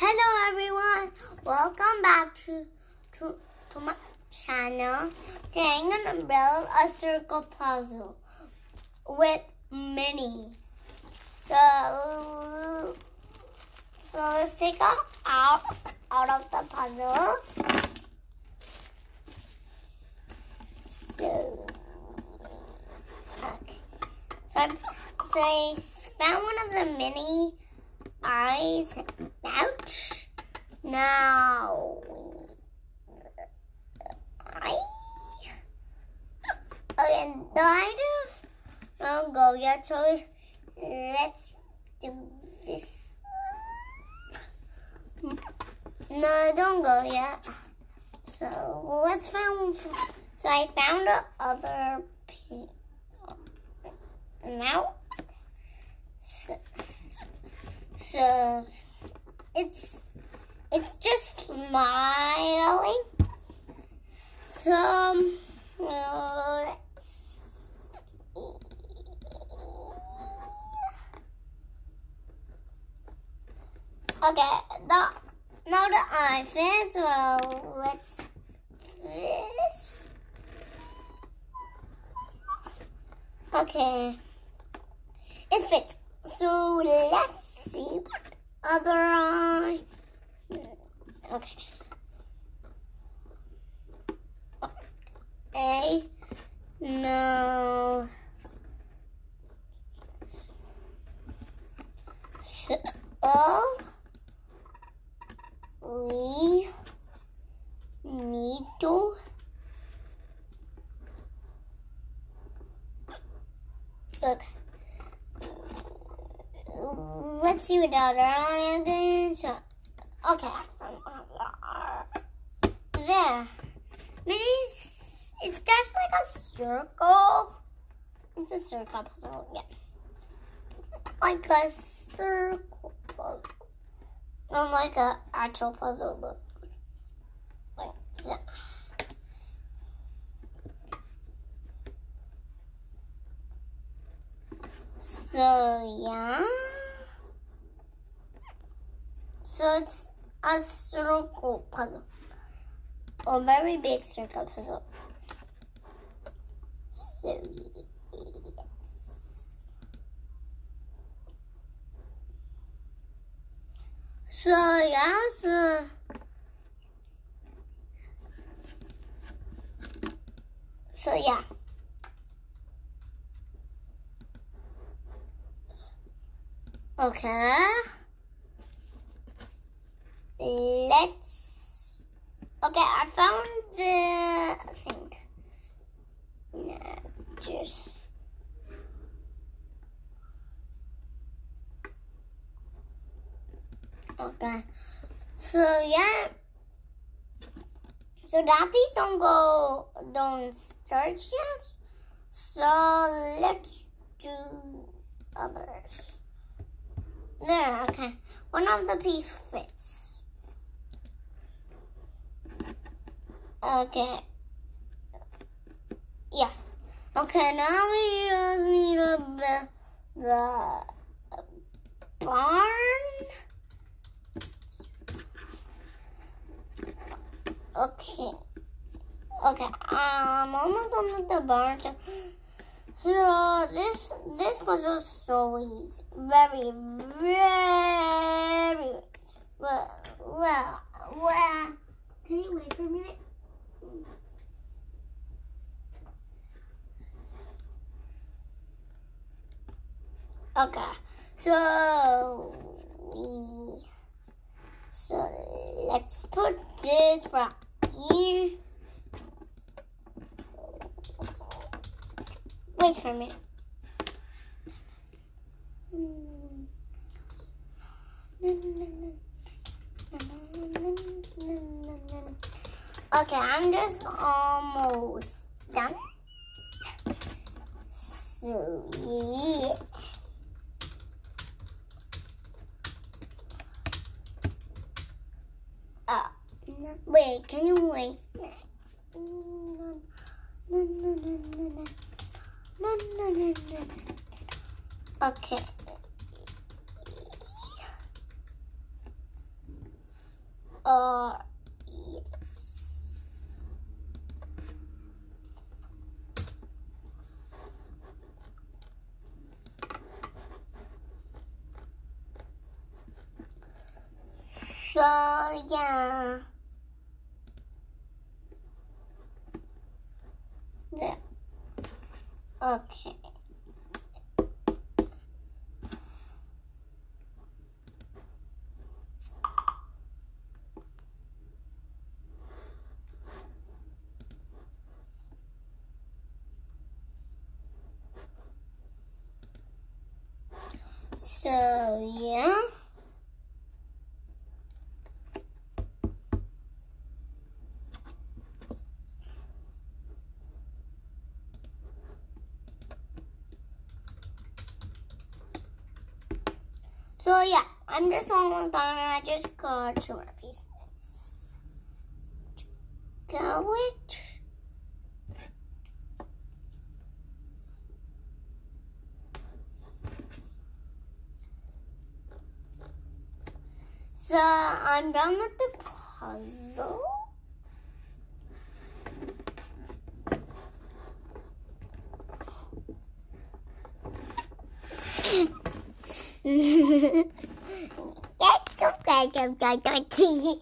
Hello everyone, welcome back to, to, to my channel. Today I'm gonna build a circle puzzle with Minnie. So, so let's take out, out of the puzzle. So, okay. So I, so I found one of the mini eyes. Now, I, items don't go yet, so let's do this. No, don't go yet. So let's find. So I found the other. Now, so, so it's it's just smiling. So uh, Okay, the now the eye fits. Well, let's this. Okay, it fits. So let's see what other eye. Okay. A. No. O. We need to Okay. Let's see what the other. So, okay. There. It's, it's just like a circle. It's a circle puzzle, yeah. Like a circle puzzle. Not like an actual puzzle, but like, yeah. So, yeah. So it's a circle puzzle. A very big circle puzzle. So, yes. So, yeah, so. So, yeah. Okay. Let's. Okay, I found the thing. No, just. Okay. So yeah. So that piece don't go, don't start yet. So let's do others. There, okay. One of the piece fits. Okay. Yes. Okay, now we just need build the barn. Okay. Okay, I'm almost done with the barn. So this this puzzle is so easy, very very well well well. Can you wait for a minute? Okay, so we so let's put this right Wait for a. Okay, I'm just almost done. So, yeah. Uh, wait, can you wait? No, no, no, no, no, no. No, no, no, no, no. Okay. Uh, yes. So, yeah. There. Okay. So, yeah. So yeah, I'm just almost done and I just got two more pieces. Go it. So I'm done with the puzzle. That's so good.